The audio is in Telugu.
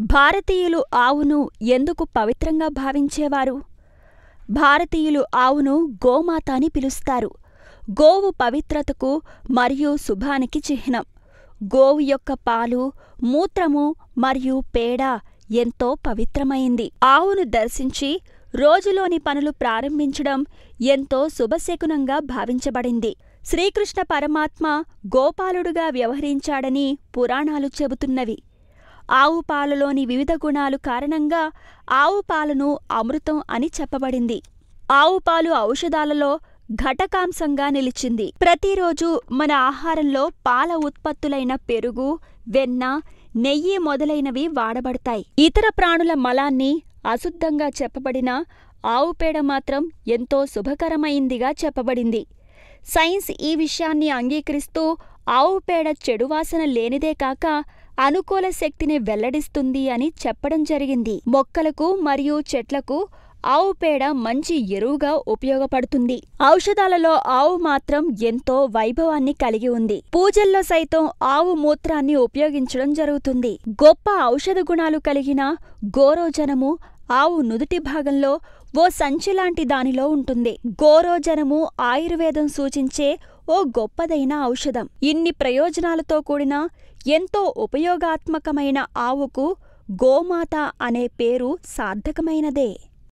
భారతీయులు ఆవును ఎందుకు పవిత్రంగా భావించేవారు? భారతీయులు ఆవును గోమాత అని పిలుస్తారు. గోవు పవిత్రతకు మరియు శుభానికి చిహ్నం. గోవు యొక్క పాలు మూత్రము మరియు పేడ ఎంతో పవిత్రమైంది. ఆవును దర్శించి రోజులోని పనులు ప్రారంభించడం ఎంతో శుభశకునంగా భావించబడింది. శ్రీకృష్ణ పరమాత్మ గోపాలుడుగా వ్యవహరించాడని పురాణాలు చెబుతున్నవి. ఆవు పాలలోని వివిధ గుణాలు కారణంగా ఆవు పాలను అమృతం అని చెప్పబడింది. ఆవు పాలు ఔషధాలలో ఘటకాంశంగా నిలిచింది. ప్రతిరోజు మన ఆహారంలో పాల ఉత్పత్తులైన పెరుగు వెన్న నెయ్యి మొదలైనవి వాడబడతాయి. ఇతర ప్రాణుల మలాన్ని అశుద్ధంగా చెప్పబడిన ఆవు పేడ మాత్రం ఎంతో శుభకరమైందిగా చెప్పబడింది. సైన్స్ ఈ విషయాన్ని అంగీకరిస్తూ ఆవు పేడ చెడు వాసన లేనిదే కాక అనుకూల శక్తిని వెల్లడిస్తుంది అని చెప్పడం జరిగింది. మొక్కలకు మరియు చెట్లకు ఆవు పేడ మంచి ఎరువుగా ఉపయోగపడుతుంది. ఔషధాలలో ఆవు మాత్రం ఎంతో వైభవాన్ని కలిగి ఉంది. పూజల్లో సైతం ఆవు మూత్రాన్ని ఉపయోగించడం జరుగుతుంది. గొప్ప ఔషధ గుణాలు కలిగిన గోరోజనము ఆవు నుదుటి భాగంలో ఓ సంచిలాంటి దానిలో ఉంటుంది. గోరోజనము ఆయుర్వేదం సూచించే ఓ గొప్పదైన ఔషధం. ఇన్ని ప్రయోజనాలతో కూడిన ఎంతో ఉపయోగాత్మకమైన ఆవుకు గోమాత అనే పేరు సార్థకమైనదే.